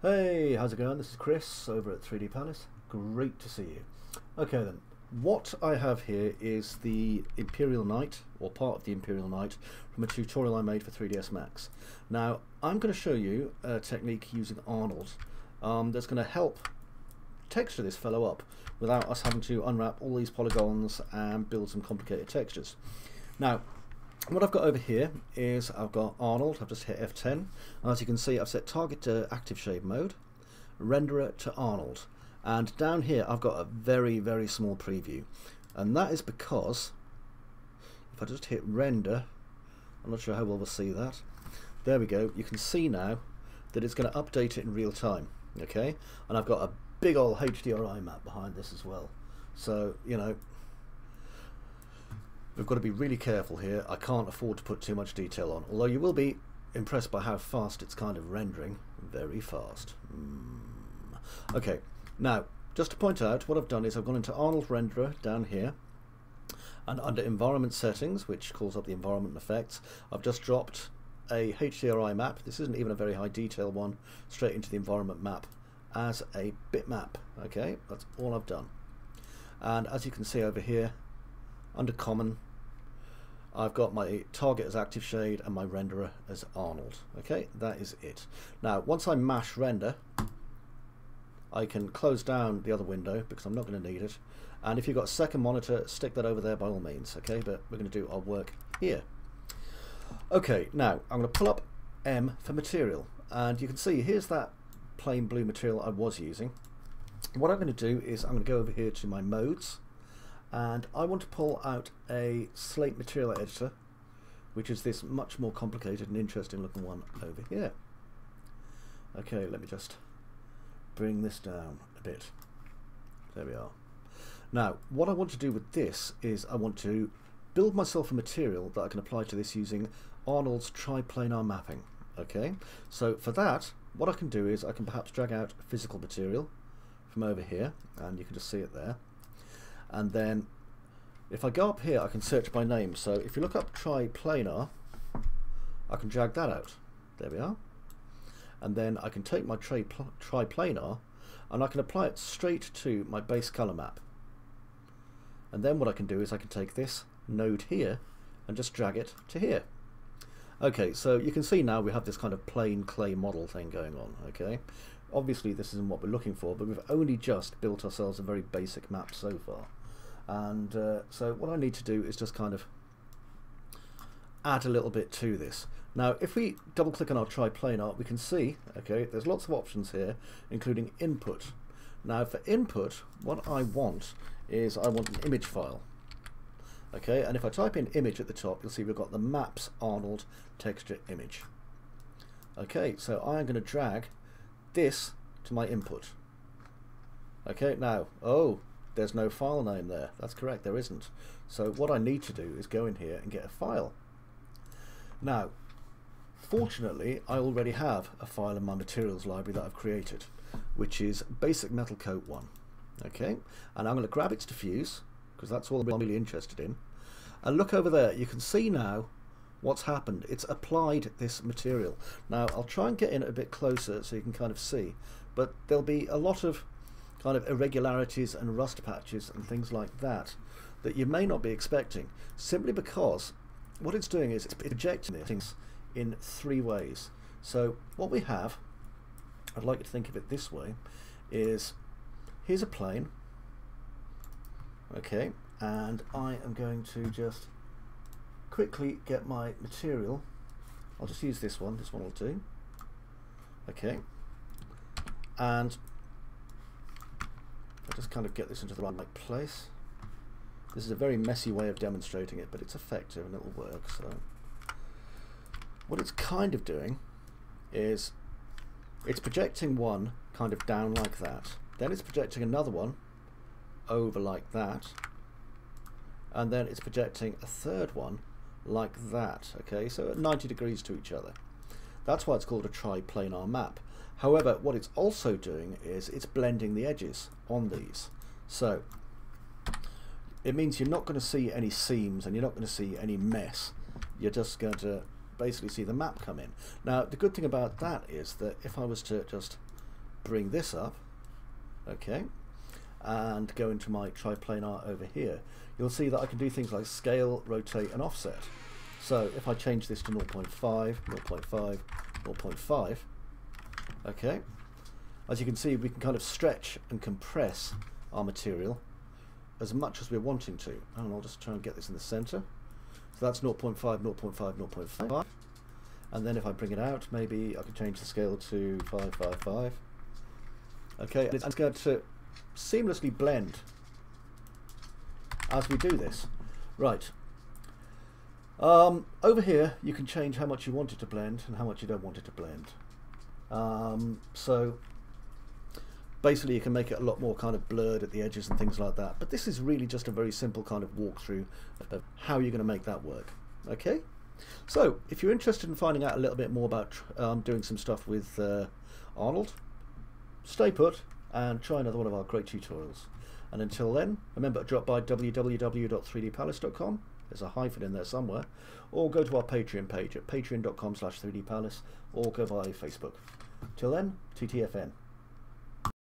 Hey, how's it going? This is Cris over at 3D Palace. Great to see you. Okay then, what I have here is the Imperial Knight, or part of the Imperial Knight, from a tutorial I made for 3ds Max. Now, I'm going to show you a technique using Arnold um, that's going to help texture this fellow up without us having to unwrap all these polygons and build some complicated textures. Now, what I've got over here is I've got Arnold, I've just hit F10, as you can see I've set target to active shade mode, renderer to Arnold, and down here I've got a very very small preview, and that is because if I just hit render, I'm not sure how well we'll see that, there we go, you can see now that it's going to update it in real time, okay, and I've got a big old HDRI map behind this as well, so you know We've got to be really careful here. I can't afford to put too much detail on, although you will be impressed by how fast it's kind of rendering. Very fast. Mm. Okay, now, just to point out, what I've done is I've gone into Arnold Renderer down here, and under Environment Settings, which calls up the environment effects, I've just dropped a HDRI map. This isn't even a very high detail one, straight into the environment map as a bitmap. Okay, that's all I've done. And as you can see over here, under Common, I've got my target as active shade and my renderer as Arnold. Okay, that is it. Now, once I mash render, I can close down the other window because I'm not going to need it. And if you've got a second monitor, stick that over there by all means. Okay, but we're going to do our work here. Okay, now I'm going to pull up M for material. And you can see here's that plain blue material I was using. What I'm going to do is I'm going to go over here to my modes and I want to pull out a slate material editor which is this much more complicated and interesting looking one over here. Okay let me just bring this down a bit. There we are. Now what I want to do with this is I want to build myself a material that I can apply to this using Arnold's triplanar mapping okay? So for that what I can do is I can perhaps drag out physical material from over here and you can just see it there and then if I go up here I can search by name. So if you look up triplanar I can drag that out. There we are. And then I can take my tri triplanar and I can apply it straight to my base color map. And then what I can do is I can take this node here and just drag it to here. Okay so you can see now we have this kind of plain clay model thing going on okay? Obviously this isn't what we're looking for but we've only just built ourselves a very basic map so far and uh, so what I need to do is just kind of add a little bit to this. Now if we double click on our triplanar we can see okay there's lots of options here including input. Now for input what I want is I want an image file okay and if I type in image at the top you'll see we've got the maps Arnold texture image okay so I am going to drag this to my input okay now oh there's no file name there. That's correct, there isn't. So what I need to do is go in here and get a file. Now, fortunately, I already have a file in my materials library that I've created, which is Basic Metal Coat 1. Okay, and I'm going to grab its diffuse, because that's all I'm really interested in. And look over there, you can see now what's happened. It's applied this material. Now, I'll try and get in a bit closer so you can kind of see, but there'll be a lot of kind of irregularities and rust patches and things like that that you may not be expecting simply because what it's doing is it's projecting things in three ways. So what we have, I'd like you to think of it this way, is here's a plane, okay, and I am going to just quickly get my material. I'll just use this one, this one will do. Okay, and I just kind of get this into the right place. This is a very messy way of demonstrating it, but it's effective and it will work. So, what it's kind of doing is it's projecting one kind of down like that. Then it's projecting another one over like that. And then it's projecting a third one like that. Okay, so at 90 degrees to each other. That's why it's called a triplanar map. However, what it's also doing is it's blending the edges on these. So it means you're not going to see any seams and you're not going to see any mess. You're just going to basically see the map come in. Now, the good thing about that is that if I was to just bring this up, okay, and go into my triplanar over here, you'll see that I can do things like scale, rotate, and offset. So if I change this to 0.5, 0.5, 0.5, okay, as you can see, we can kind of stretch and compress our material as much as we're wanting to. And I'll just try and get this in the center. So that's 0.5, 0.5, 0.5. And then if I bring it out, maybe I can change the scale to 555. Okay, and it's going to seamlessly blend as we do this. Right. Um, over here, you can change how much you want it to blend and how much you don't want it to blend. Um, so basically you can make it a lot more kind of blurred at the edges and things like that. But this is really just a very simple kind of walkthrough of how you're going to make that work. Okay? So, if you're interested in finding out a little bit more about um, doing some stuff with uh, Arnold, stay put and try another one of our great tutorials. And until then, remember to drop by www.3dpalace.com, there's a hyphen in there somewhere, or go to our Patreon page at patreon.com slash 3dpalace, or go via Facebook. Till then, TTFN.